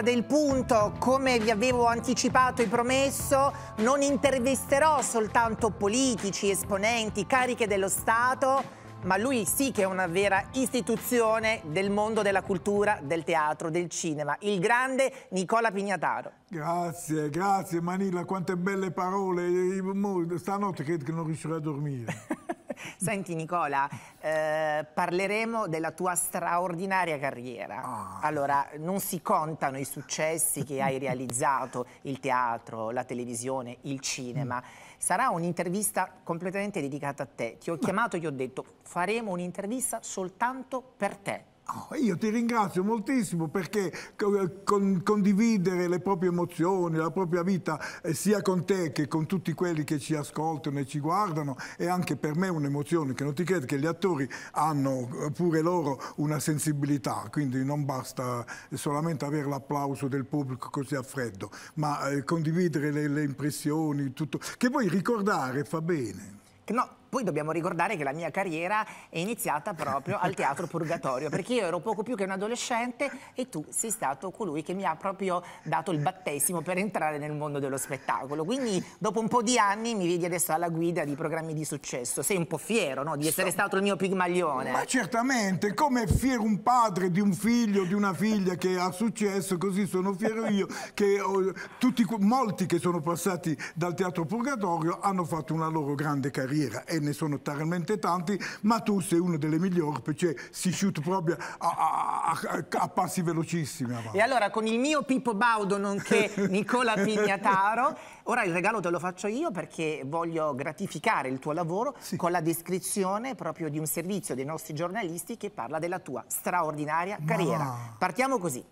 l'intervista del punto, come vi avevo anticipato e promesso, non intervisterò soltanto politici, esponenti, cariche dello Stato, ma lui sì che è una vera istituzione del mondo della cultura, del teatro, del cinema, il grande Nicola Pignataro. Grazie, grazie Manila, quante belle parole, stanotte credo che non riuscirò a dormire. Senti Nicola, eh, parleremo della tua straordinaria carriera. Ah. Allora, non si contano i successi che hai realizzato, il teatro, la televisione, il cinema. Mm sarà un'intervista completamente dedicata a te. Ti ho chiamato e ti ho detto faremo un'intervista soltanto per te. Oh, io ti ringrazio moltissimo perché con, condividere le proprie emozioni, la propria vita, eh, sia con te che con tutti quelli che ci ascoltano e ci guardano, è anche per me un'emozione che non ti credi che gli attori hanno eh, pure loro una sensibilità, quindi non basta solamente avere l'applauso del pubblico così a freddo, ma eh, condividere le, le impressioni, tutto, che poi ricordare fa bene. No, poi dobbiamo ricordare che la mia carriera è iniziata proprio al Teatro Purgatorio, perché io ero poco più che un adolescente e tu sei stato colui che mi ha proprio dato il battesimo per entrare nel mondo dello spettacolo. Quindi dopo un po' di anni mi vedi adesso alla guida di programmi di successo. Sei un po' fiero no? di essere stato il mio pigmaglione. Ma certamente, come è fiero un padre di un figlio, di una figlia che ha successo, così sono fiero io che ho, tutti, molti che sono passati dal Teatro Purgatorio hanno fatto una loro grande carriera. E ne sono talmente tanti, ma tu sei uno delle migliori perché si shoot proprio a, a, a passi velocissimi. Avanti. E allora con il mio Pippo Baudo, nonché Nicola Pignataro, ora il regalo te lo faccio io perché voglio gratificare il tuo lavoro sì. con la descrizione proprio di un servizio dei nostri giornalisti che parla della tua straordinaria carriera. Ma... Partiamo così.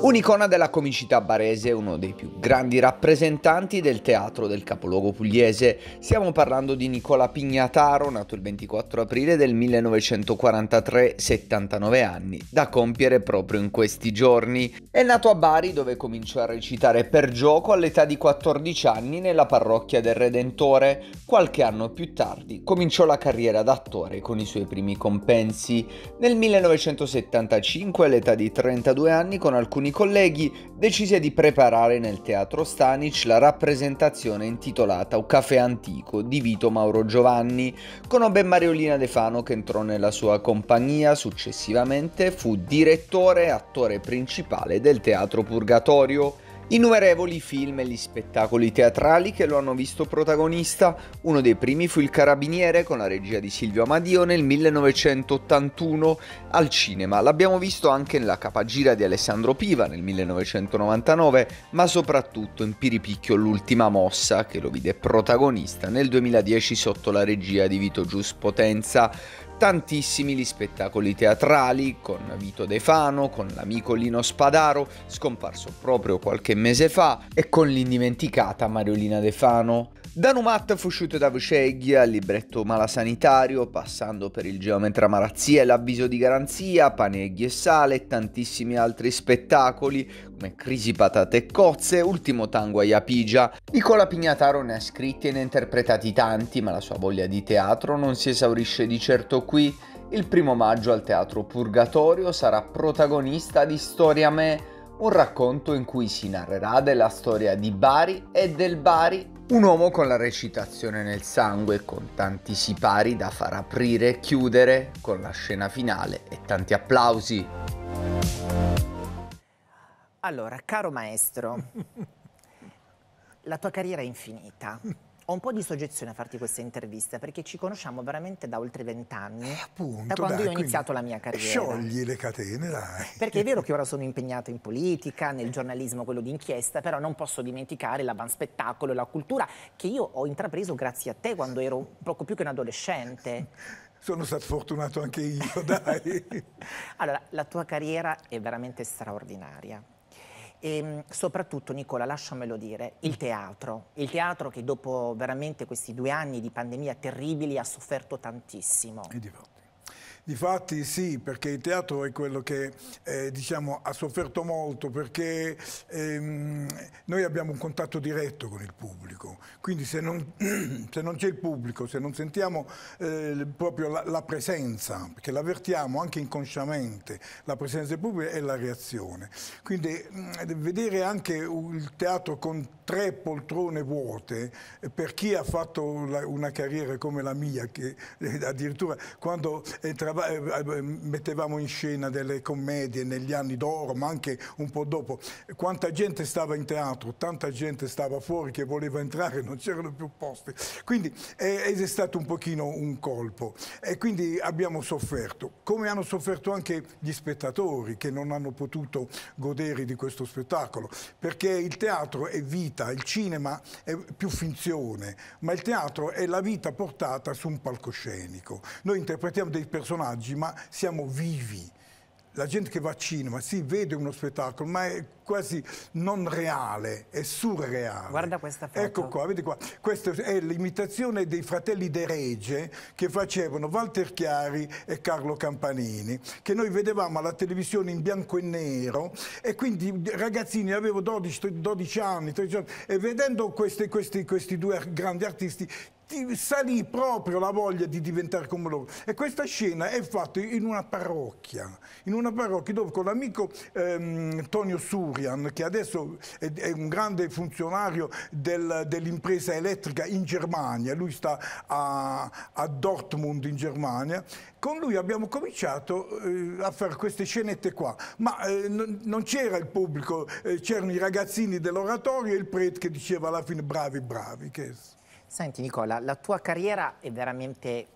Un'icona della comicità barese, uno dei più grandi rappresentanti del teatro del capoluogo pugliese. Stiamo parlando di Nicola Pignataro, nato il 24 aprile del 1943, 79 anni, da compiere proprio in questi giorni. È nato a Bari dove cominciò a recitare per gioco all'età di 14 anni nella parrocchia del Redentore. Qualche anno più tardi cominciò la carriera d'attore con i suoi primi compensi. Nel 1975 all'età di 32 anni con alcuni colleghi, decise di preparare nel Teatro Stanic la rappresentazione intitolata Un caffè antico di Vito Mauro Giovanni. Conobbe Mariolina De Fano che entrò nella sua compagnia, successivamente fu direttore e attore principale del Teatro Purgatorio. Innumerevoli film e gli spettacoli teatrali che lo hanno visto protagonista, uno dei primi fu Il Carabiniere con la regia di Silvio Amadio nel 1981 al cinema. L'abbiamo visto anche nella capagira di Alessandro Piva nel 1999, ma soprattutto in Piripicchio l'ultima mossa che lo vide protagonista nel 2010 sotto la regia di Vito Gius Potenza tantissimi gli spettacoli teatrali con Vito De Fano, con l'amico Lino Spadaro, scomparso proprio qualche mese fa, e con l'indimenticata Mariolina De Fano. Da Numat fusciuto da Vuceghi al libretto malasanitario, passando per il geometra Marazzia e l'avviso di garanzia, Paneghi e Sale e tantissimi altri spettacoli come Crisi Patate e Cozze, Ultimo Tango a Iapigia. Nicola Pignataro ne ha scritti e ne ha interpretati tanti, ma la sua voglia di teatro non si esaurisce di certo qui. Il primo maggio al Teatro Purgatorio sarà protagonista di Storia Me, un racconto in cui si narrerà della storia di Bari e del Bari, un uomo con la recitazione nel sangue, con tanti sipari da far aprire e chiudere, con la scena finale e tanti applausi. Allora, caro maestro, la tua carriera è infinita. Ho un po' di soggezione a farti questa intervista perché ci conosciamo veramente da oltre vent'anni. Eh, appunto. Da quando dai, io ho iniziato la mia carriera. Sciogli le catene, dai. Perché è vero che ora sono impegnata in politica, nel giornalismo, quello d'inchiesta, però non posso dimenticare l'avanspettacolo e la cultura che io ho intrapreso grazie a te quando ero poco più che un adolescente. Sono stato fortunato anche io, dai. allora, la tua carriera è veramente straordinaria e ehm, soprattutto, Nicola, lasciamelo dire, il teatro. Il teatro che dopo veramente questi due anni di pandemia terribili ha sofferto tantissimo. E di fatti. Difatti sì, perché il teatro è quello che eh, diciamo, ha sofferto molto perché ehm, noi abbiamo un contatto diretto con il pubblico, quindi se non, non c'è il pubblico, se non sentiamo eh, proprio la, la, presenza, perché l'avvertiamo anche inconsciamente, la presenza del pubblico è la reazione. Quindi mh, vedere anche il teatro con tre poltrone vuote, eh, per chi ha fatto la, una carriera come la mia, che eh, addirittura quando entrava mettevamo in scena delle commedie negli anni d'oro, ma anche un po' dopo. Quanta gente stava in teatro, tanta gente stava fuori che voleva entrare, non c'erano più posti. Quindi è, è stato un pochino un colpo e quindi abbiamo sofferto, come hanno sofferto anche gli spettatori che non hanno potuto godere di questo spettacolo, perché il teatro è vita, il cinema è più finzione, ma il teatro è la vita portata su un palcoscenico. Noi interpretiamo dei personaggi personaggi, ma siamo vivi. La gente che va a cinema, sì, vede uno spettacolo, ma è quasi non reale, è surreale. Guarda questa foto. Ecco qua, vedi qua. Questa è l'imitazione dei fratelli De Rege che facevano Walter Chiari e Carlo Campanini, che noi vedevamo alla televisione in bianco e nero e quindi ragazzini, avevo 12, 12 anni, 13 anni, e vedendo questi, questi, questi due grandi artisti ti salì proprio la voglia di diventare come loro. E questa scena è fatta in una parrocchia, in una parrocchia dove con l'amico ehm, Tonio Surian, che adesso è, è un grande funzionario del, dell'impresa elettrica in Germania, lui sta a, a Dortmund in Germania, con lui abbiamo cominciato eh, a fare queste scenette qua, ma eh, non c'era il pubblico, eh, c'erano i ragazzini dell'oratorio e il prete che diceva alla fine bravi, bravi. Che... Senti Nicola, la tua carriera è veramente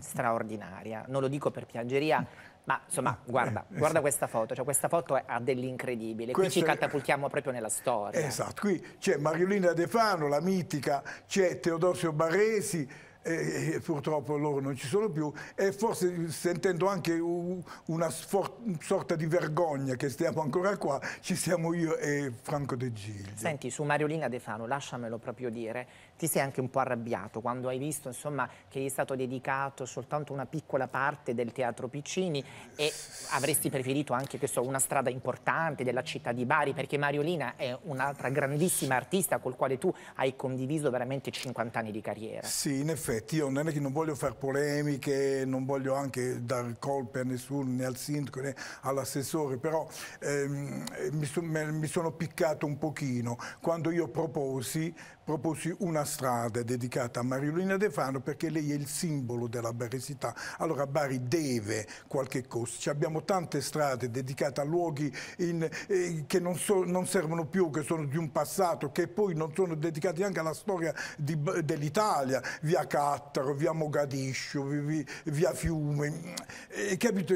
straordinaria, non lo dico per piangeria, ma insomma, guarda, eh, guarda questa foto, cioè questa foto ha dell'incredibile, qui ci catapultiamo proprio nella storia. Esatto, qui c'è Mariolina De Fano, la mitica, c'è Teodosio Barresi, e, purtroppo loro non ci sono più e forse sentendo anche una sorta di vergogna che stiamo ancora qua, ci siamo io e Franco De Giglio. Senti, su Mariolina De Fano, lasciamelo proprio dire, ti sei anche un po' arrabbiato quando hai visto insomma, che gli è stato dedicato soltanto una piccola parte del Teatro Piccini e avresti preferito anche so, una strada importante della città di Bari perché Mariolina è un'altra grandissima artista col quale tu hai condiviso veramente 50 anni di carriera. Sì, in effetti io non è che non voglio fare polemiche, non voglio anche dar colpe a nessuno, né al sindaco né all'assessore, però ehm, mi, so, mi, sono piccato un pochino quando io proposi proposi una strada dedicata a Mariolina De Fano perché lei è il simbolo della baresità. Allora Bari deve qualche cosa. Ci abbiamo tante strade dedicate a luoghi in, eh, che non, so, non, servono più, che sono di un passato, che poi non sono dedicati anche alla storia dell'Italia, via Cattaro, via Mogadiscio, via, via Fiume. Eh, capito?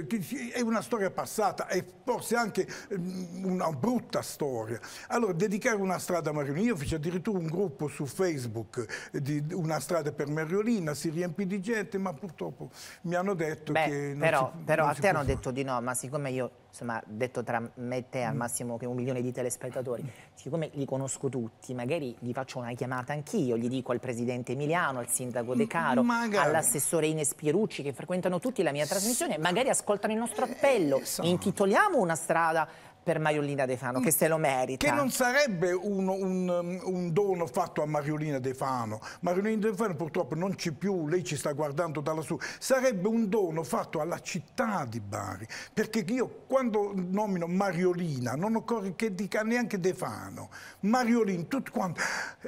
È una storia passata e forse anche mm, una brutta storia. Allora dedicare una strada a Mariolina, io feci addirittura un gruppo gruppo su Facebook di una strada per Meriolina, si riempì di gente, ma purtroppo mi hanno detto Beh, che non però, si, però non a te hanno detto di no, ma siccome io, insomma, detto tra me e te al massimo che un milione di telespettatori, siccome li conosco tutti, magari gli faccio una chiamata anch'io, gli dico al presidente Emiliano, al sindaco De Caro, all'assessore Ines Pierucci che frequentano tutti la mia trasmissione, magari ascoltano il nostro appello, eh, intitoliamo una strada per Mariolina De Fano, che se lo merita. Che non sarebbe un, un, un dono fatto a Mariolina De Fano. Mariolina De Fano purtroppo non c'è più, lei ci sta guardando da lassù. Sarebbe un dono fatto alla città di Bari, perché io quando nomino Mariolina non occorre che dica neanche De Fano. Mariolina, tutti quanti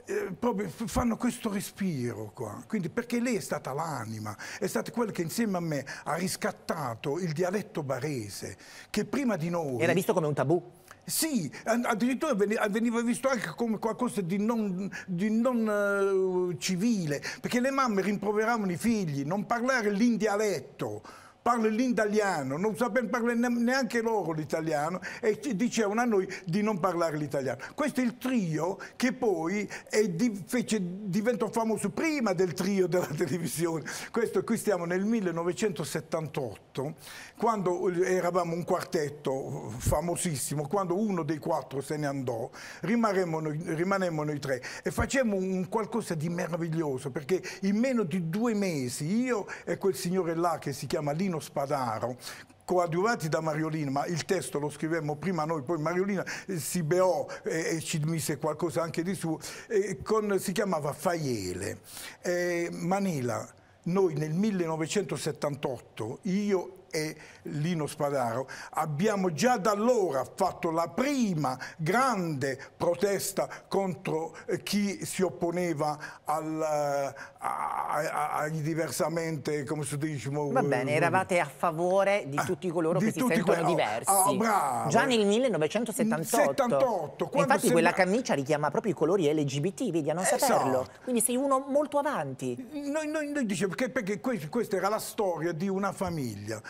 eh, proprio fanno questo respiro qua. Quindi perché lei è stata l'anima, è stata quella che insieme a me ha riscattato il dialetto barese, che prima di noi... Era visto come un tabù tabù. Sì, addirittura veniva visto anche come qualcosa di non, di non uh, civile, perché le mamme rimproveravano i figli, non parlare l'indialetto parla l'italiano, non sapevano parlare neanche loro l'italiano e dicevano a noi di non parlare l'italiano. Questo è il trio che poi di, fece, diventò famoso prima del trio della televisione. Questo qui stiamo nel 1978, quando eravamo un quartetto famosissimo, quando uno dei quattro se ne andò, noi, rimanemmo noi tre e facemmo un qualcosa di meraviglioso perché in meno di due mesi io e quel signore là che si chiama Lino Lino Spadaro coadiuvati da Mariolina, ma il testo lo scrivemmo prima noi, poi Mariolina eh, si beò eh, e ci mise qualcosa anche di suo, eh, con, si chiamava Faiele. Eh, Manila, noi nel 1978, io e Lino Spadaro, abbiamo già da allora fatto la prima grande protesta contro eh, chi si opponeva al, eh, ai diversamente, come si dice... Va bene, eravate a favore di ah, tutti coloro di che si sentono que diversi. Oh, già nel 1978. 78, infatti sembra... quella camicia richiama proprio i colori LGBT, vedi, a non esatto. saperlo. Quindi sei uno molto avanti. Noi, noi, noi diciamo perché, perché questa era la storia di una famiglia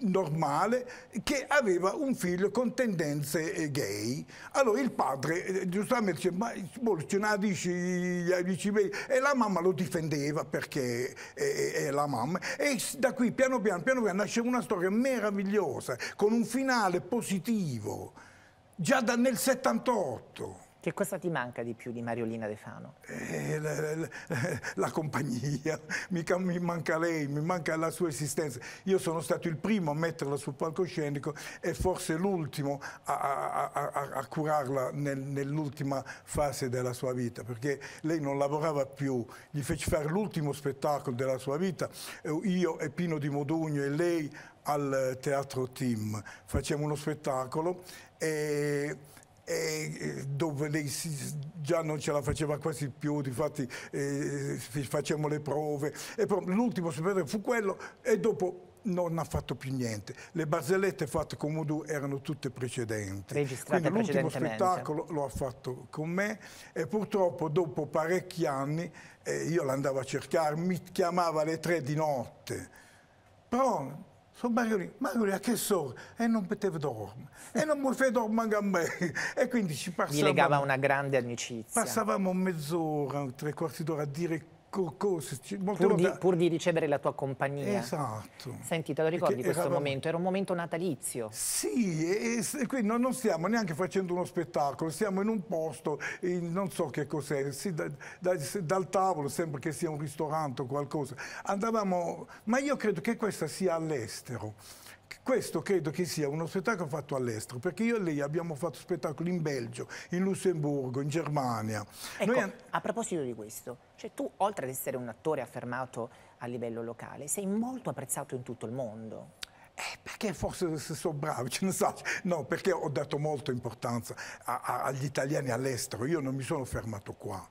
normale che aveva un figlio con tendenze eh, gay. Allora il padre eh, giustamente dice, ma ne dici miei, e la mamma lo difendeva perché è, è, la mamma. E da qui piano piano, piano piano nasce una storia meravigliosa, con un finale positivo, già da, nel 78. Che cosa ti manca di più di Mariolina De Fano? Eh, la, la, la, compagnia, mi, mi, manca lei, mi manca la sua esistenza. Io sono stato il primo a metterla sul palcoscenico e forse l'ultimo a, a, a, a, curarla nel, nell'ultima fase della sua vita, perché lei non lavorava più, gli feci fare l'ultimo spettacolo della sua vita, io e Pino di Modugno e lei al Teatro Team. Facciamo uno spettacolo e e dove lei già non ce la faceva quasi più, difatti eh, facciamo le prove. E l'ultimo spettacolo fu quello e dopo non ha fatto più niente. Le barzellette fatte con Moodoo erano tutte precedenti. Quindi l'ultimo spettacolo lo ha fatto con me e purtroppo dopo parecchi anni eh, io l'andavo a cercare, mi chiamava alle tre di notte. Però sono Mariolino, Mariolino a che so? E non poteva dormire, e non mi fai dormire a me. E quindi ci passavamo... Vi legava una grande amicizia. Passavamo mezz'ora, tre quarti d'ora a dire cose. Pur di, pur di, ricevere la tua compagnia. Esatto. Senti, te lo ricordi Perché questo eravamo... momento? Era un momento natalizio. Sì, e, e qui non, non, stiamo neanche facendo uno spettacolo, siamo in un posto, in, non so che cos'è, sì, da, da, dal tavolo sembra che sia un ristorante o qualcosa. Andavamo, ma io credo che questa sia all'estero. Questo credo che sia uno spettacolo fatto all'estero, perché io e lei abbiamo fatto spettacoli in Belgio, in Lussemburgo, in Germania. Ecco, Noi... a proposito di questo, cioè tu oltre ad essere un attore affermato a livello locale, sei molto apprezzato in tutto il mondo. Eh, perché forse se sono bravo, ce ne so. No, perché ho dato molta importanza a, a, agli italiani all'estero, io non mi sono fermato qua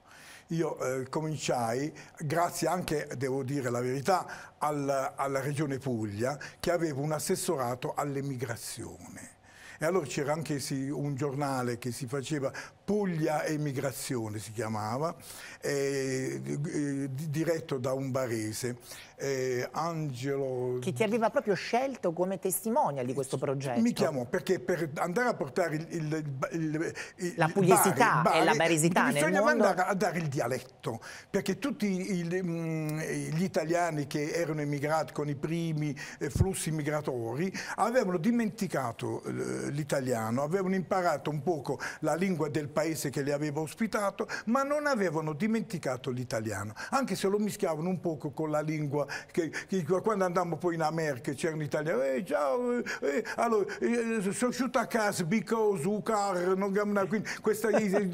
io eh, cominciai, grazie anche, devo dire la verità, al, alla Regione Puglia, che aveva un assessorato all'emigrazione. E allora c'era anche un giornale che si faceva Puglia Emigrazione, si chiamava, eh, diretto da un barese eh, Angelo... Che ti aveva proprio scelto come testimonial di questo progetto. Mi chiamò perché per andare a portare il, il, il, il la pugliesità e la baresità nel mondo... Bisognava andare a dare il dialetto, perché tutti mm, gli italiani che erano emigrati con i primi eh, flussi migratori avevano dimenticato eh, l'italiano, avevano imparato un poco la lingua del paese che li aveva ospitato, ma non avevano dimenticato l'italiano, anche se lo mischiavano un poco con la lingua che, che quando andammo poi in America c'erano italiani, eh, ciao, eh, eh allora, eh, sono uscito a casa because u car, non quindi questo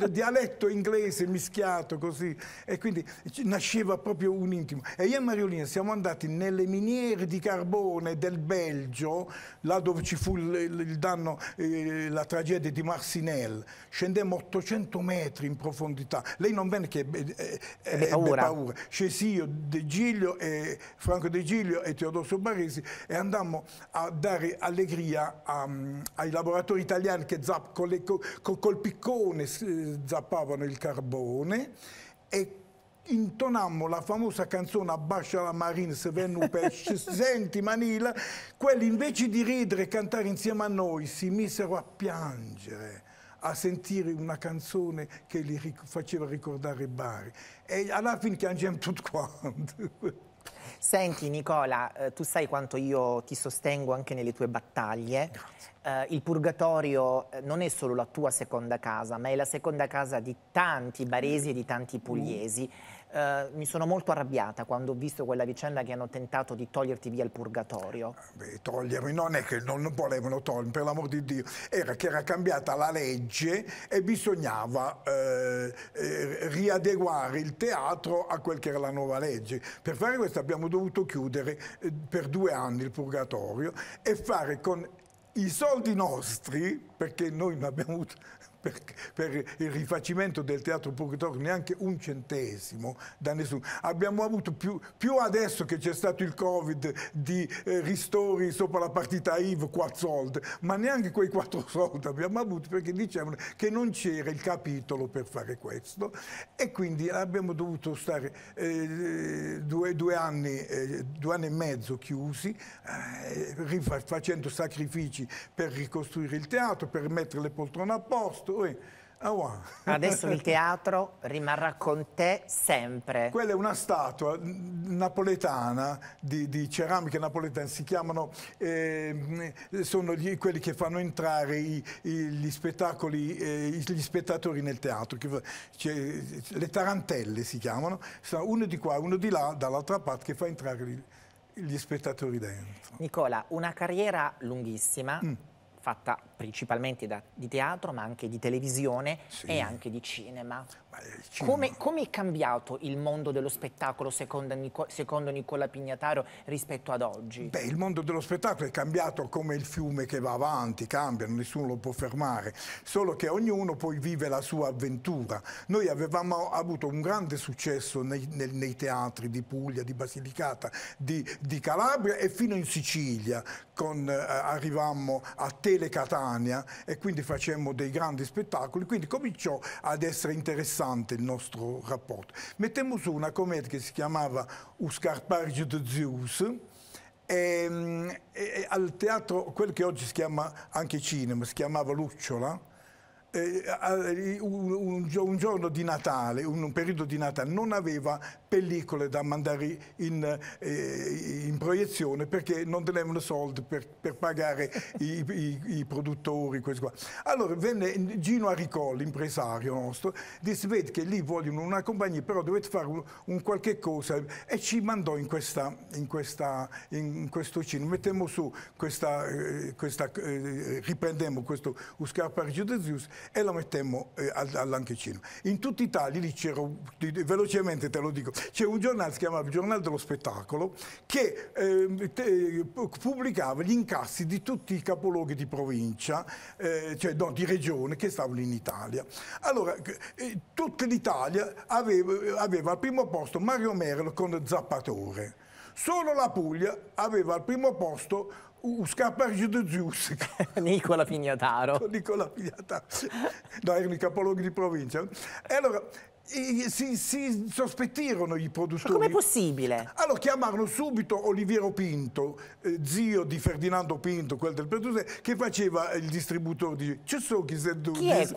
dialetto inglese mischiato così, e quindi nasceva proprio un intimo. E io e Mariolina siamo andati nelle miniere di carbone del Belgio, là dove ci fu il, il danno, eh, la tragedia di Marcinelle, scendemmo 800 metri in profondità, lei non venne che ebbe, eh, ebbe paura. paura. Scesi io, De Giglio e Franco De Giglio e Teodosio Baresi e andammo a dare allegria a, ai lavoratori italiani che zapp, con le, col, col piccone zappavano il carbone e intonammo la famosa canzone Abbascia la marina se venne un pesce, senti Manila, quelli invece di ridere e cantare insieme a noi si misero a piangere a sentire una canzone che li faceva ricordare Bari e alla fine piangiamo tutto quanto. Senti Nicola, eh, tu sai quanto io ti sostengo anche nelle tue battaglie. Eh, il purgatorio eh, non è solo la tua seconda casa, ma è la seconda casa di tanti baresi e di tanti pugliesi. eh, mi sono molto arrabbiata quando ho visto quella vicenda che hanno tentato di toglierti via il purgatorio. Beh, togliermi, non è che non, non volevano togliermi, per l'amor di Dio, era che era cambiata la legge e bisognava eh, eh, riadeguare il teatro a quel che era la nuova legge. Per fare questo abbiamo dovuto chiudere eh, per due anni il purgatorio e fare con i soldi nostri, perché noi non abbiamo avuto per, per, il rifacimento del teatro Purgatorio neanche un centesimo da nessuno. Abbiamo avuto più, più adesso che c'è stato il Covid di eh, ristori sopra la partita IVA, 4 soldi, ma neanche quei 4 soldi abbiamo avuto perché dicevano che non c'era il capitolo per fare questo e quindi abbiamo dovuto stare eh, due, due, anni, eh, due, anni, e mezzo chiusi eh, facendo sacrifici per ricostruire il teatro, per mettere le poltrone a posto Oh, Adesso il teatro rimarrà con te sempre. Quella è una statua napoletana, di, di ceramica napoletana, si chiamano, eh, sono gli, quelli che fanno entrare i, i, gli spettacoli, eh, gli spettatori nel teatro, che, le tarantelle si chiamano, uno di qua, uno di là, dall'altra parte, che fa entrare gli, gli spettatori dentro. Nicola, una carriera lunghissima. Mm fatta principalmente da, di teatro, ma anche di televisione sì. e anche di cinema. Come, come, è cambiato il mondo dello spettacolo secondo, Nico, secondo, Nicola Pignataro rispetto ad oggi? Beh, il mondo dello spettacolo è cambiato come il fiume che va avanti, cambia, nessuno lo può fermare, solo che ognuno poi vive la sua avventura. Noi avevamo avuto un grande successo nei, nei, nei teatri di Puglia, di Basilicata, di, di Calabria e fino in Sicilia, con, eh, arrivammo a Tele Catania e quindi facemmo dei grandi spettacoli, quindi cominciò ad essere interessante il nostro rapporto. Mettemmo su una commedia che si chiamava O Scarpaggio de Zeus, e, e, al teatro, quello che oggi si chiama anche cinema, si chiamava Lucciola, eh, un, un, giorno di Natale, un periodo di Natale, non aveva pellicole da mandare in, eh, in proiezione perché non tenevano soldi per, per pagare i, i, i, produttori. Allora venne Gino Aricol, l'impresario nostro, disse vedi che lì vogliono una compagnia, però dovete fare un, un qualche cosa e ci mandò in, questa, in, questa, in questo cinema. Mettemmo su questa, eh, questa eh, riprendemmo questo Uscar Parigi de Zeus e lo mettemmo eh, all'anchecino. In tutta Italia, lì c'era, velocemente te lo dico, c'era un giornale, si chiamava il Giornale dello Spettacolo, che eh, te, pubblicava gli incassi di tutti i capoluoghi di provincia, eh, cioè no, di regione, che stavano in Italia. Allora, eh, tutta l'Italia aveva, aveva al primo posto Mario Merlo con Zappatore. Solo la Puglia aveva al primo posto o Scarpaggio de Zeus. Nicola Pignataro. Nicola Pignataro. No, erano i capoluoghi di provincia. E allora si, si, sospettirono i produttori. Ma com'è possibile? Allora chiamarono subito Oliviero Pinto, eh, zio di Ferdinando Pinto, quel del Pertuse, che faceva il distributore di... Ci so chi tu? Chi è?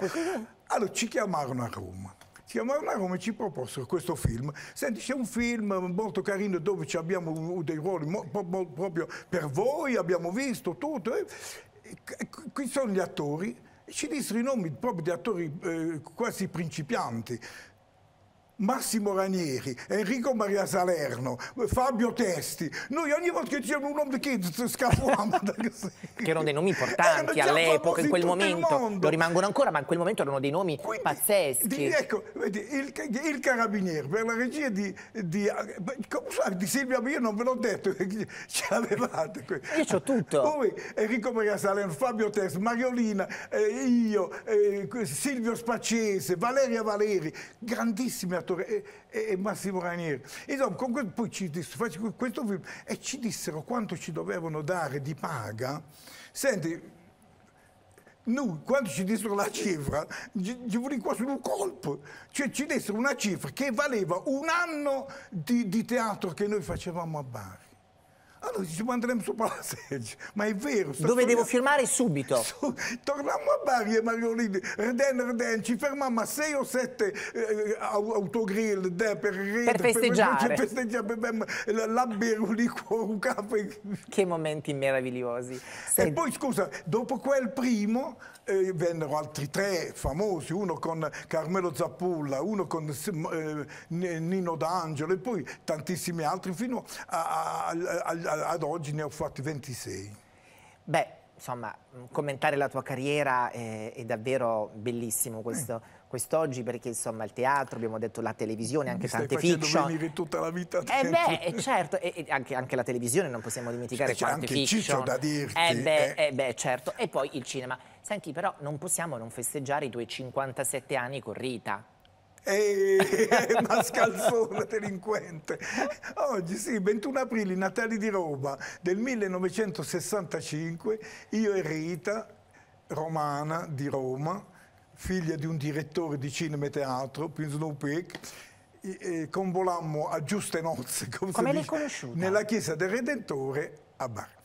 Allora ci chiamarono a Roma si chiamava Roma e ci proposero questo film. Senti, c'è un film molto carino dove abbiamo dei ruoli proprio per voi, abbiamo visto tutto. Eh. Qui sono gli attori, ci dissero i nomi proprio di attori eh, quasi principianti. Massimo Ranieri, Enrico Maria Salerno, Fabio Testi. Noi ogni volta che c'era un nome che scappiamo. che erano dei nomi importanti all'epoca, in quel momento. Lo rimangono ancora, ma in quel momento erano dei nomi Quindi, pazzeschi. Di, ecco, vedi, il, il, Carabiniere, per la regia di, di, di Silvia, io non ve l'ho detto, ce l'avevate. Io c'ho tutto. Poi Enrico Maria Salerno, Fabio Testi, Mariolina, eh, io, eh, Silvio Spaccese, Valeria Valeri, grandissimi attori e, e, Massimo Ranieri. Insomma, con, poi ci dissero, questo film, e ci dissero quanto ci dovevano dare di paga. Senti, noi, quando ci dissero la cifra, ci fu quasi un colpo. Cioè ci dissero una cifra che valeva un anno di, di teatro che noi facevamo a Bari. Allora ci manderemo su Palazzeggio, ma è vero. Dove devo firmare subito? Su, torniamo a Bari e Mariolini, Reden, Reden, ci fermiamo a sei o sette eh, autogrill de, per, per festeggiare. Per, festeggiare, per, la birra, un liquore, un caffè. Che momenti meravigliosi. Senti. E poi scusa, dopo quel primo eh, vennero altri tre famosi, uno con Carmelo Zappulla, uno con eh, Nino D'Angelo e poi tantissimi altri, fino a, a, a, ad oggi ne ho fatti 26. Beh, insomma, commentare la tua carriera è, è davvero bellissimo questo. Eh quest'oggi perché insomma il teatro, abbiamo detto la televisione, anche Mi tante fiction. venire tutta la vita Eh beh, certo, e, e anche, anche, la televisione non possiamo dimenticare C'è anche fiction. Ciccio da dirti. Eh beh, eh. eh beh, certo, e poi il cinema. Senti, però non possiamo non festeggiare i tuoi 57 anni con Rita. Ehi, mascalzone delinquente. Oggi sì, 21 aprile, Natale di Roma del 1965, io e Rita, romana di Roma, figlia di un direttore di cinema e teatro, Peak, e convolammo a giuste nozze, come, come conosciuta? Nella chiesa del Redentore a Bar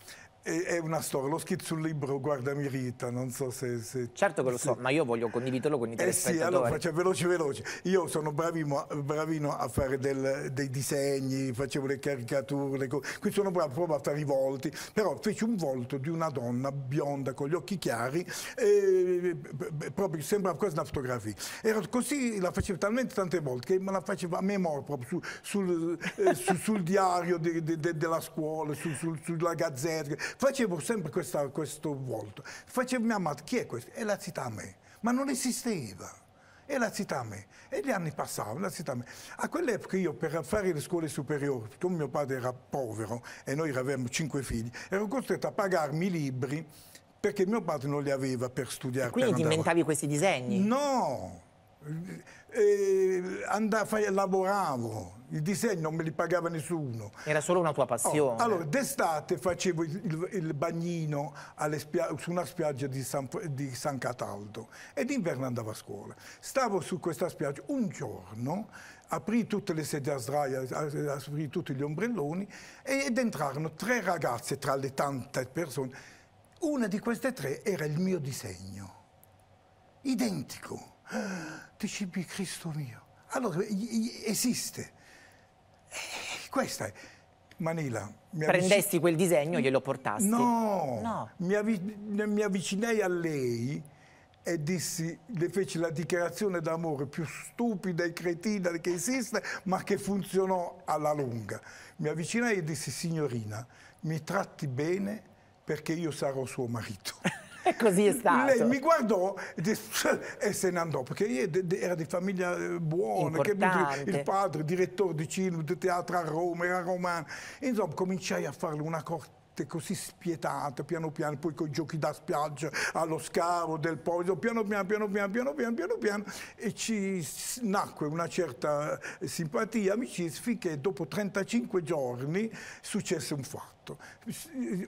è una storia, l'ho scritto sul libro Guardami Rita, non so se... se certo che lo so, ma io voglio condividerlo con i telespettatori. Eh sì, allora facciamo veloce veloce. Io sono bravino, bravino a fare del, dei disegni, facevo le caricature, le qui sono bravo proprio a fare i volti, però feci un volto di una donna bionda con gli occhi chiari, e, proprio sembrava quasi una fotografia. Era così, la facevo talmente tante volte che me la facevo a memoria proprio su, sul, eh, su, sul, diario de, de, de, della scuola, su, sulla gazzetta facevo sempre questa, questo volto. Facevo mia madre, chi è questo? E la città a me. Ma non esisteva. E la città a me. E gli anni passavano, la città a me. A quell'epoca io per fare le scuole superiori, come mio padre era povero e noi avevamo cinque figli, ero costretto a pagarmi i libri perché mio padre non li aveva per studiare. E quindi per ti inventavi questi disegni? No, eh, andavo, lavoravo, il disegno non me li pagava nessuno. Era solo una tua passione. Oh, allora, d'estate facevo il, il, il bagnino su una spiaggia di San, di San Cataldo e d'inverno andavo a scuola. Stavo su questa spiaggia un giorno, aprì tutte le sedie a sdraia, aprì tutti gli ombrelloni ed entrarono tre ragazze tra le tante persone. Una di queste tre era il mio disegno, identico. Dici, Cristo mio. Allora, esiste. Eh, questa è. Manila. Prendesti quel disegno e glielo portasti? No, no. Mi, avvic mi, avvicinai a lei e dissi, le feci la dichiarazione d'amore più stupida e cretina che esiste, ma che funzionò alla lunga. Mi avvicinai e dissi, signorina, mi tratti bene perché io sarò suo marito. E così è stato. Lei mi guardò e se ne andò, perché era di famiglia eh, buona, il padre, direttore di cinema, di teatro a Roma, era romano. Insomma, cominciai a farle una così spietata, piano piano, poi con i giochi da spiaggia, allo scavo del Poggio, piano piano, piano piano, piano piano, piano piano, e ci nacque una certa simpatia, amicizia, finché dopo 35 giorni successe un fatto.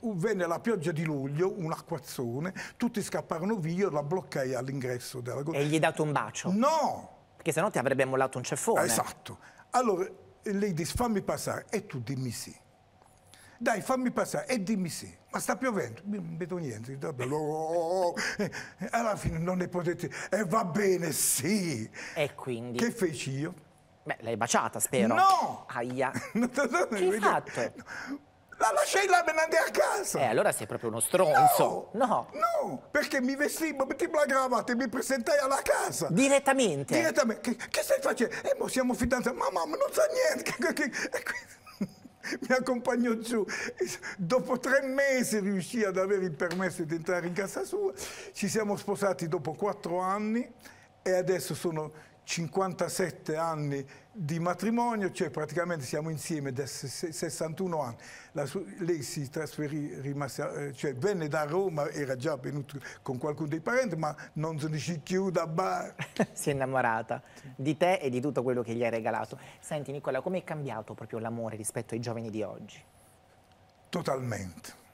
Venne la pioggia di luglio, un acquazzone, tutti scapparono via, la bloccai all'ingresso della E gli hai dato un bacio? No! Perché sennò ti avrebbe mollato un ceffone. Esatto. Allora lei disse fammi passare e tu dimmi sì. Dai, fammi passare e dimmi sì. Ma sta piovendo? Non vedo niente. Oh, alla fine non ne potete... E eh, va bene, sì. E quindi? Che feci io? Beh, l'hai baciata, spero. No! Aia. che hai fatto? La lasciai là, ne andai a casa. Eh, allora sei proprio uno stronzo. No, no, no perché mi vestivo, mettivo la cravatta e mi presentai alla casa. Direttamente? Direttamente. Che, che stai facendo? Eh, mo siamo fidanzati. Ma mamma non sa niente. Che, che, mi accompagnò giù. Dopo tre mesi riuscì ad avere il permesso di entrare in casa sua. Ci siamo sposati dopo quattro anni e adesso sono 57 anni di matrimonio, cioè praticamente siamo insieme da 61 anni. La, lei si trasferì, rimase, eh, cioè venne da Roma, era già venuto con qualcuno dei parenti, ma non se ne si chiude a bar. si è innamorata di te e di tutto quello che gli hai regalato. Senti Nicola, come è cambiato proprio l'amore rispetto ai giovani di oggi? Totalmente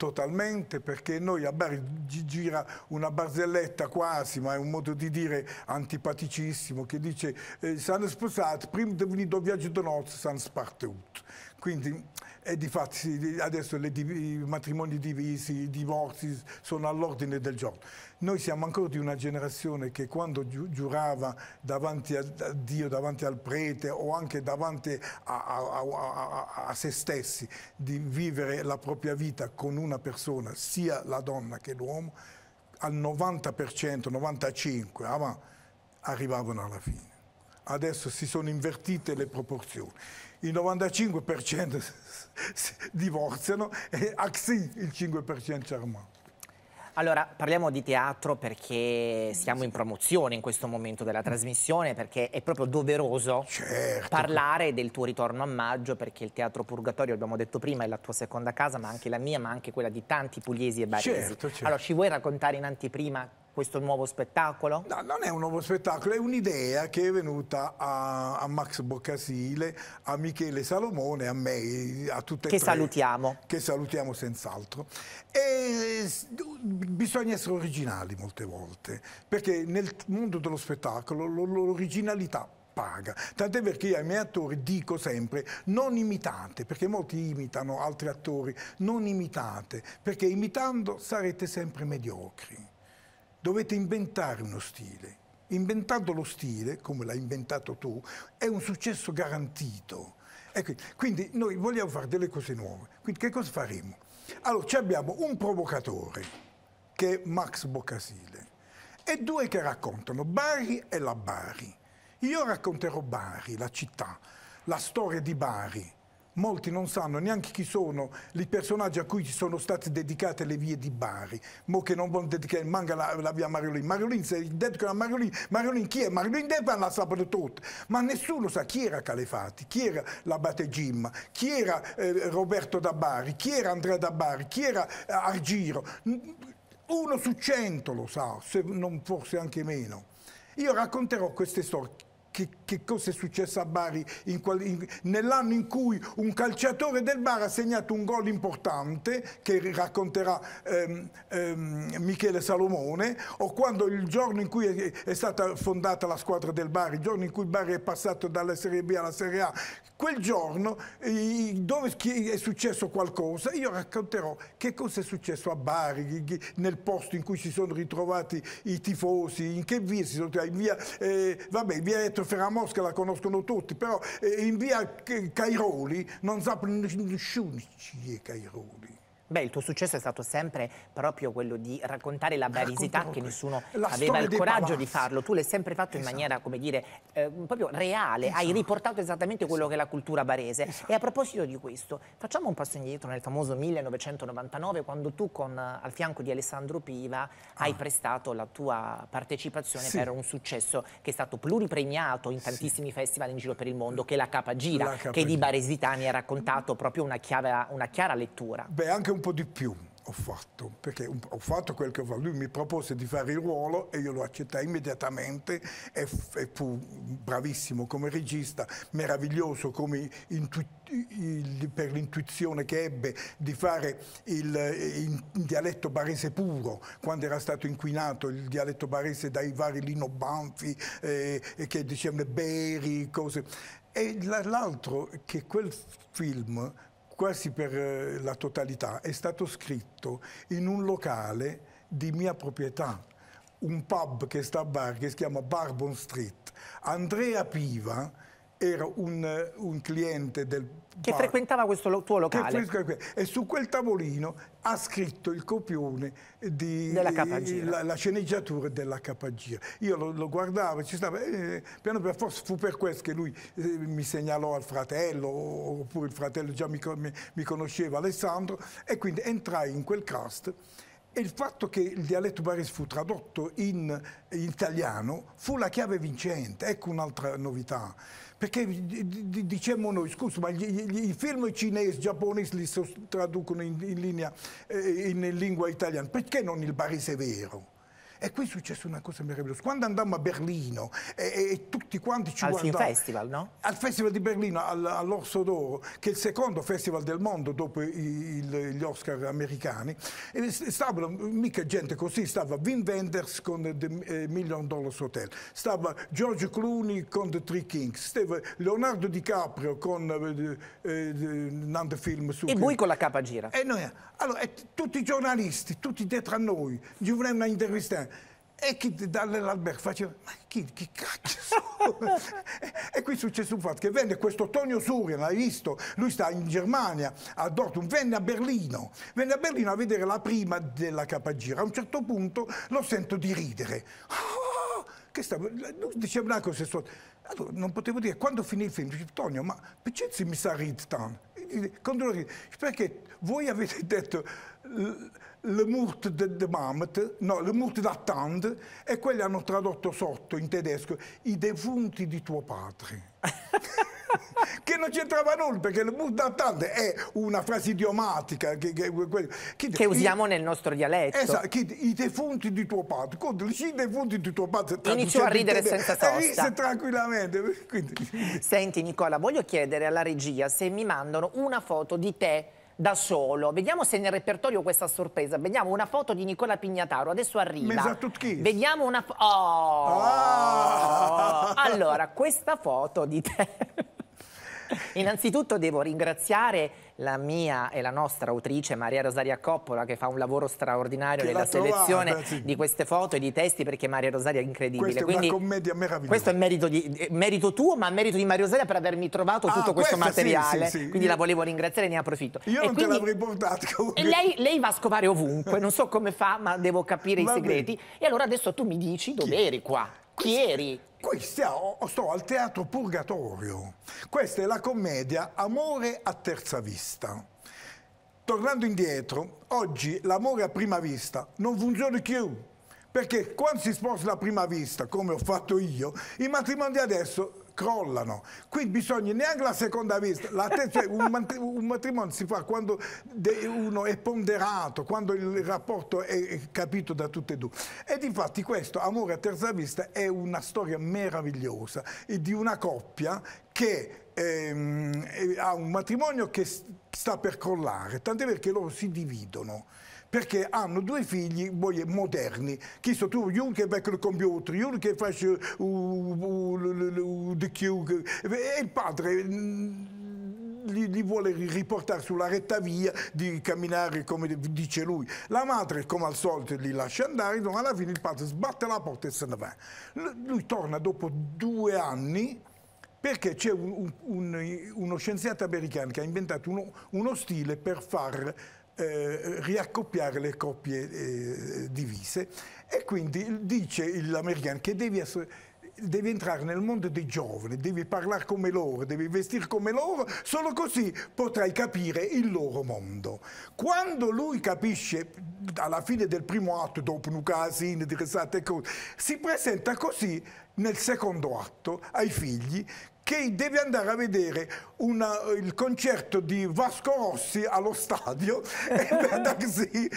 totalmente perché noi a Bari gira una barzelletta quasi, ma è un modo di dire antipaticissimo, che dice eh, sono sposati, prima di venire do viaggio di nozze, sono spartuti. Quindi e difatti adesso le, i matrimoni divisi, i divorzi sono all'ordine del giorno. Noi siamo ancora di una generazione che quando giurava davanti a Dio, davanti al prete o anche davanti a, a, a, a se stessi di vivere la propria vita con una persona, sia la donna che l'uomo, al 90%, 95% arrivavano alla fine. Adesso si sono invertite le proporzioni il 95% divorziano e Axi il 5% Charmant. Allora, parliamo di teatro perché siamo in promozione in questo momento della trasmissione, perché è proprio doveroso certo. parlare del tuo ritorno a maggio, perché il Teatro Purgatorio, abbiamo detto prima, è la tua seconda casa, ma anche la mia, ma anche quella di tanti pugliesi e baresi. Certo, certo. Allora, ci vuoi raccontare in anteprima questo nuovo spettacolo? No, non è un nuovo spettacolo, è un'idea che è venuta a, a, Max Boccasile, a Michele Salomone, a me, a tutte e che tre. Che salutiamo. Che salutiamo senz'altro. E bisogna essere originali molte volte, perché nel mondo dello spettacolo l'originalità paga. Tant'è perché io ai miei attori dico sempre non imitate, perché molti imitano altri attori, non imitate, perché imitando sarete sempre mediocri dovete inventare uno stile. Inventando lo stile, come l'hai inventato tu, è un successo garantito. Ecco, quindi noi vogliamo fare delle cose nuove. Quindi che cosa faremo? Allora, abbiamo un provocatore, che è Max Boccasile, e due che raccontano, Bari e la Bari. Io racconterò Bari, la città, la storia di Bari, Molti non sanno neanche chi sono i personaggi a cui sono state dedicate le vie di Bari. Mo che non vogliono dedicare, manca la, la via Mariolin. Mariolin, se dedicano a Mariolin, Mariolin chi è? Mariolin Devan la sapano tutti. Ma nessuno sa chi era Calefati, chi era l'abate Gimma, chi era eh, Roberto da Bari, chi era Andrea da Bari, chi era eh, Argiro. Uno su cento lo sa, se non forse anche meno. Io racconterò queste storie che, che, cosa è successo a Bari nell'anno in cui un calciatore del Bari ha segnato un gol importante che racconterà ehm, ehm, Michele Salomone o quando il giorno in cui è, è, stata fondata la squadra del Bari, il giorno in cui il Bari è passato dalla Serie B alla Serie A, quel giorno dove è successo qualcosa? Io racconterò che cosa è successo a Bari, nel posto in cui si sono ritrovati i tifosi, in che via si sono trovati, in via, eh, vabbè, via Etro Ferramosca la conoscono tutti, però eh, in via Cairoli non sa nessuno chi è Cairoli. Beh, il tuo successo è stato sempre proprio quello di raccontare la barisità che nessuno aveva il coraggio di farlo. Tu l'hai sempre fatto esatto. in maniera, come dire, eh, proprio reale. Esatto. Hai riportato esattamente esatto. quello che è la cultura barese. Esatto. E a proposito di questo, facciamo un passo indietro nel famoso 1999, quando tu con, al fianco di Alessandro Piva ah. hai prestato la tua partecipazione sì. per un successo che è stato pluripremiato in tantissimi sì. festival in giro per il mondo, che è la Capagira, la Capagira. che di baresità mi ha raccontato proprio una, chiave, una chiara lettura. Beh, anche un un po' di più ho fatto, perché ho fatto quel che. Lui mi propose di fare il ruolo e io lo accettai immediatamente e, e fu bravissimo come regista, meraviglioso come il, per l'intuizione che ebbe di fare il, il, dialetto barese puro, quando era stato inquinato il dialetto barese dai vari Lino Banfi eh, che dicevano Beri, cose. E l'altro che quel film quasi per eh, la totalità, è stato scritto in un locale di mia proprietà, un pub che sta a Bar, che si chiama Barbon Street. Andrea Piva era un, un cliente del che bar, frequentava questo tuo locale. e su quel tavolino ha scritto il copione di della la, la, sceneggiatura della Capagira. Io lo, lo guardavo, ci stava, eh, piano per forza fu per questo che lui eh, mi segnalò al fratello, oppure il fratello già mi, mi, mi conosceva, Alessandro, e quindi entrai in quel cast. Il fatto che il dialetto barese fu tradotto in, in italiano fu la chiave vincente, ecco un'altra novità. Perché diciamo noi, scusa, ma i film cinesi, giapponesi li traducono in, in, linea, eh, in lingua italiana, perché non il barese vero? E qui è successa una cosa meravigliosa. Quando andammo a Berlino e, e tutti quanti ci al guardavano... Al Festival, no? Al Festival di Berlino, al, all'Orso d'Oro, che è il secondo festival del mondo dopo il, il, gli Oscar americani. E stavano mica gente così, stava Wim Wenders con The eh, Million Dollars Hotel, stava George Clooney con The Three Kings, stava Leonardo DiCaprio con eh, eh, film su... E voi con la capa gira. E noi, allora, e tutti i giornalisti, tutti dietro a noi, ci volevano intervistare. E chi dall'albergo faceva, ma chi, chi cacchio sono? e qui è successo un fatto, che venne questo Tonio Surian, l'hai visto? Lui sta in Germania, a Dortmund, venne a Berlino, venne a Berlino a vedere la prima della Capagira. A un certo punto lo sento di ridere. Oh, che stavo, diceva una cosa, allora, non potevo dire, quando finì il film, dicevo, Tonio, ma perché mi sta ridendo? Perché voi avete detto le morte de, de Mamet, no, le morte d'attente, e quelli hanno tradotto sotto in tedesco i defunti di tuo padre. che non c'entrava nulla perché morte d'attente è una frase idiomatica che, che, che, che usiamo i, nel nostro dialetto. Esatto, i defunti di tuo padre. i defunti di tuo padre. Inizio a ridere senza sosta. Rise tranquillamente. Quindi. Senti Nicola, voglio chiedere alla regia se mi mandano una foto di te da solo. Vediamo se nel repertorio questa sorpresa. Vediamo una foto di Nicola Pignataro, adesso arriva. Vediamo una foto. Oh! Ah! Allora, questa foto di te. Innanzitutto devo ringraziare la mia e la nostra autrice Maria Rosaria Coppola che fa un lavoro straordinario che nella selezione trovata, sì. di queste foto e di testi perché Maria Rosaria è incredibile. Questa è Quindi, una commedia meravigliosa. Questo è merito, di, merito, tuo ma merito di Maria Rosaria per avermi trovato ah, tutto questo materiale. Sì, sì, quindi la volevo ringraziare e ne approfitto. Io e non quindi, te l'avrei portato comunque. Lei, lei, va a scovare ovunque, non so come fa ma devo capire Va i segreti. Bene. E allora adesso tu mi dici dove eri qua. Qui stiamo, sto al Teatro Purgatorio. Questa è la commedia Amore a terza vista. Tornando indietro, oggi l'amore a prima vista non funziona più. Perché quando si sposa a prima vista, come ho fatto io, i matrimoni adesso crollano. Qui bisogna neanche la seconda vista, la terza, un, un, matrimonio si fa quando uno è ponderato, quando il rapporto è capito da tutte e due. Ed infatti questo, Amore a terza vista, è una storia meravigliosa di una coppia che ehm, ha un matrimonio che sta per crollare, tant'è vero che loro si dividono perché hanno due figli moderni, che sono tu, uno che becca il computer, uno che fa il Q, e il padre mm, li, vuole riportare sulla retta via di camminare come dice lui. La madre, come al solito, li lascia andare, no, alla fine il padre sbatte la porta e se ne va. Lui torna dopo due anni perché c'è un, un, uno scienziato americano che ha inventato uno, uno stile per far eh, riaccoppiare le coppie eh, divise e quindi dice l'americano che devi, essere, devi, entrare nel mondo dei giovani, devi parlare come loro, devi vestire come loro, solo così potrai capire il loro mondo. Quando lui capisce alla fine del primo atto, dopo un casino di risate e cose, si presenta così nel secondo atto ai figli che deve andare a vedere una, il concerto di Vasco Rossi allo stadio e così.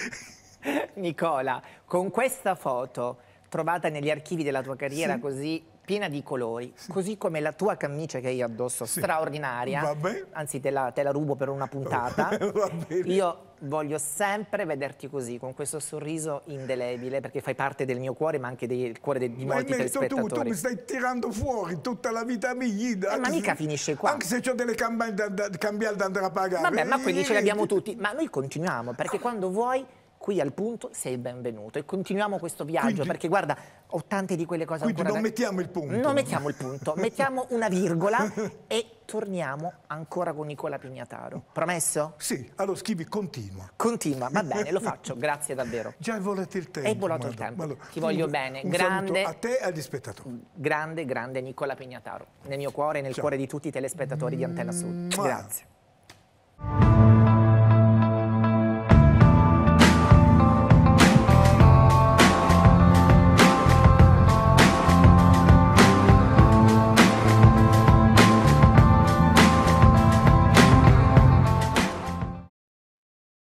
Nicola, con questa foto trovata negli archivi della tua carriera sì. così piena di colori, sì. così come la tua camicia che hai addosso, sì. straordinaria, anzi te la, te la, rubo per una puntata, io voglio sempre vederti così, con questo sorriso indelebile, perché fai parte del mio cuore, ma anche del cuore di, di molti telespettatori. Tu, tu mi stai tirando fuori tutta la vita mia. Eh, ma mica finisce qua. Anche se ho delle cambiali da, da, da andare a pagare. Vabbè, ma quelli ce li abbiamo tutti. Ma noi continuiamo, perché quando vuoi qui al punto sei benvenuto. E continuiamo questo viaggio Quindi, perché guarda ho tante di quelle cose Quindi ancora non da... mettiamo il punto. Non mettiamo il punto mettiamo una virgola e torniamo ancora con Nicola Pignataro. Promesso? sì allora scrivi continua. Continua va bene lo faccio grazie davvero. Già è volato il tempo è volato il tempo. Allora, ti voglio bene un grande. a te e agli spettatori. Grande grande Nicola Pignataro nel mio cuore e nel Ciao. cuore di tutti i telespettatori di Antenna Sud. Grazie